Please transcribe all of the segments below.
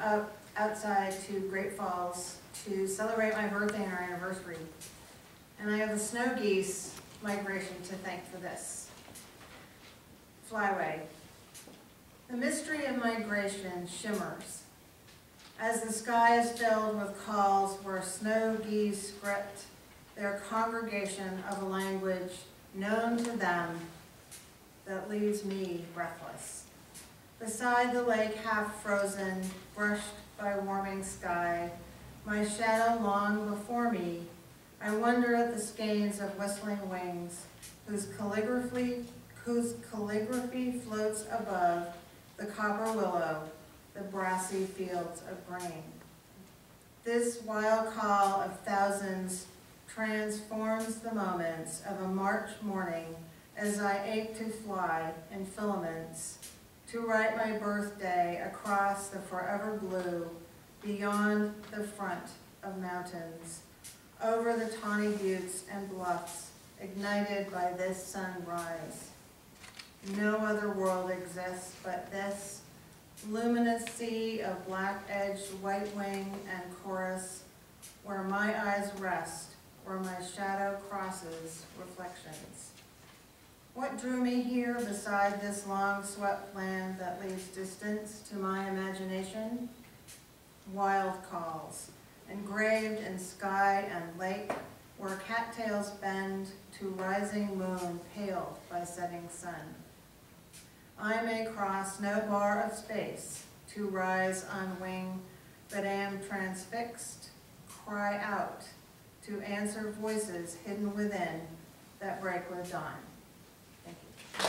up outside to Great Falls to celebrate my birthday and our anniversary. And I have the snow geese migration to thank for this. Flyway. The mystery of migration shimmers as the sky is filled with calls where snow geese script their congregation of a language known to them that leaves me breathless. Beside the lake half frozen, brushed by warming sky, my shadow long before me, I wonder at the skeins of whistling wings, whose calligraphy, whose calligraphy floats above the copper willow, the brassy fields of grain. This wild call of thousands transforms the moments of a March morning as I ache to fly in filaments, to write my birthday across the forever blue, beyond the front of mountains, over the tawny buttes and bluffs, ignited by this sunrise. No other world exists but this, luminous sea of black-edged white wing and chorus, where my eyes rest, where my shadow crosses reflections. What drew me here beside this long swept land that leaves distance to my imagination? Wild calls, engraved in sky and lake, where cattails bend to rising moon paled by setting sun. I may cross no bar of space to rise on wing, but am transfixed, cry out to answer voices hidden within that break with dawn. We've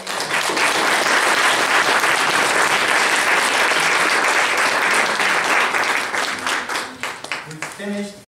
finished